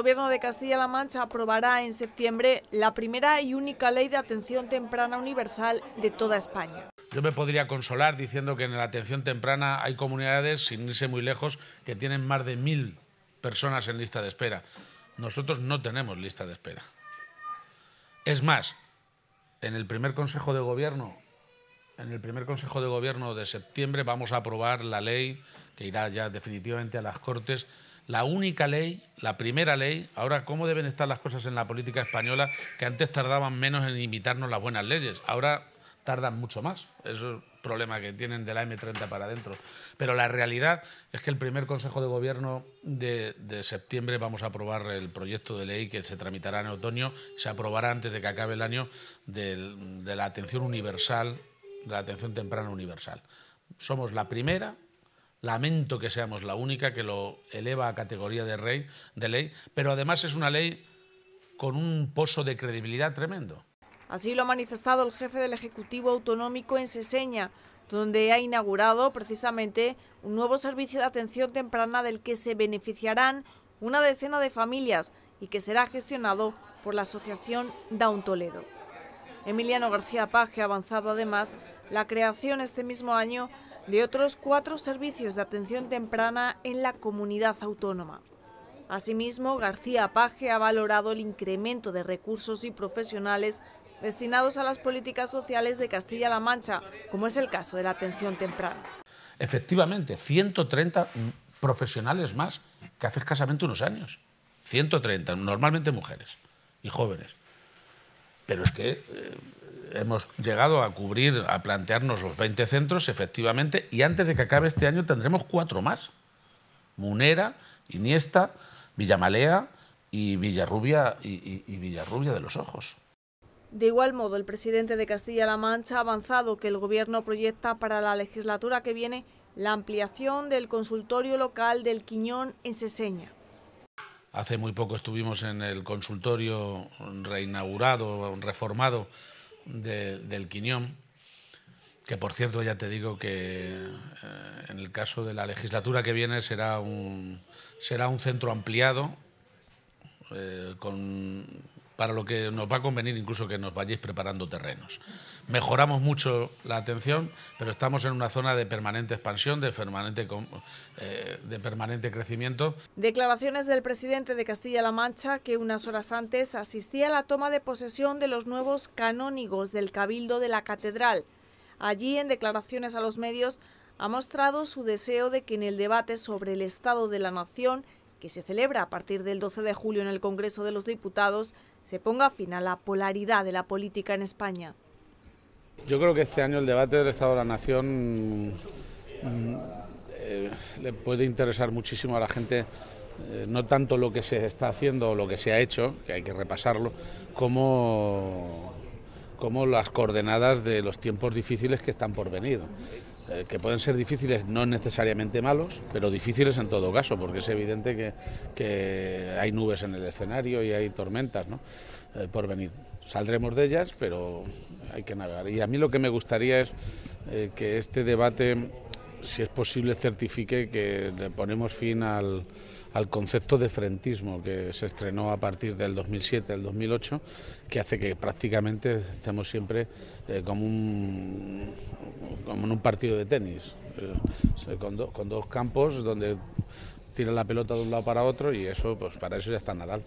Gobierno de Castilla-La Mancha aprobará en septiembre la primera y única ley de atención temprana universal de toda España. Yo me podría consolar diciendo que en la atención temprana hay comunidades, sin irse muy lejos, que tienen más de mil personas en lista de espera. Nosotros no tenemos lista de espera. Es más, en el primer Consejo de Gobierno, en el primer Consejo de Gobierno de septiembre vamos a aprobar la ley que irá ya definitivamente a las Cortes, la única ley, la primera ley, ahora cómo deben estar las cosas en la política española, que antes tardaban menos en imitarnos las buenas leyes, ahora tardan mucho más. Es el problema que tienen de la M30 para adentro. Pero la realidad es que el primer Consejo de Gobierno de, septiembre vamos a aprobar el proyecto de ley que se tramitará en otoño, se aprobará antes de que acabe el año de la atención universal, de la atención temprana universal. Somos la primera, lamento que seamos la única que lo eleva a categoría de, ley, pero además es una ley con un pozo de credibilidad tremendo. Así lo ha manifestado el jefe del Ejecutivo Autonómico en Seseña, donde ha inaugurado precisamente un nuevo servicio de atención temprana del que se beneficiarán una decena de familias y que será gestionado por la Asociación Down Toledo. Emiliano García Paje ha avanzado además la creación este mismo año de otros cuatro servicios de atención temprana en la comunidad autónoma. Asimismo, García Paje ha valorado el incremento de recursos y profesionales destinados a las políticas sociales de Castilla-La Mancha, como es el caso de la atención temprana. Efectivamente, 130 profesionales más que hace escasamente unos años. 130, normalmente mujeres y jóvenes. Pero es que eh, hemos llegado a cubrir, a plantearnos los 20 centros, efectivamente, y antes de que acabe este año tendremos cuatro más. Munera, Iniesta, Villamalea y Villarrubia, y Villarrubia de los Ojos. De igual modo, el presidente de Castilla-La Mancha ha avanzado que el Gobierno proyecta para la legislatura que viene la ampliación del consultorio local del Quiñón en Seseña. Hace muy poco estuvimos en el consultorio reinaugurado, reformado del Quiñón, que por cierto ya te digo que eh, en el caso de la legislatura que viene será un, será un centro ampliado eh, con para lo que nos va a convenir incluso que nos vayáis preparando terrenos. Mejoramos mucho la atención, pero estamos en una zona de permanente expansión, de permanente, eh, de permanente crecimiento. Declaraciones del presidente de Castilla-La Mancha que unas horas antes asistía a la toma de posesión de los nuevos canónigos del Cabildo de la Catedral. Allí, en declaraciones a los medios, ha mostrado su deseo de que en el debate sobre el Estado de la Nación que se celebra a partir del 12 de julio en el Congreso de los Diputados, se ponga fin a la polaridad de la política en España. Yo creo que este año el debate del Estado de la Nación mm, eh, le puede interesar muchísimo a la gente, eh, no tanto lo que se está haciendo o lo que se ha hecho, que hay que repasarlo, como, como las coordenadas de los tiempos difíciles que están por venir. Eh, que pueden ser difíciles, no necesariamente malos, pero difíciles en todo caso, porque es evidente que, hay nubes en el escenario y hay tormentas ¿no? Eh, por venir. Saldremos de ellas, pero hay que navegar. Y a mí lo que me gustaría es eh, que este debate, si es posible, certifique que le ponemos fin al al concepto de frentismo que se estrenó a partir del 2007, el 2008, que hace que prácticamente estemos siempre eh, como, un, como en un partido de tenis, eh, con, con, dos campos donde tira la pelota de un lado para otro y eso, pues para eso ya está Nadal.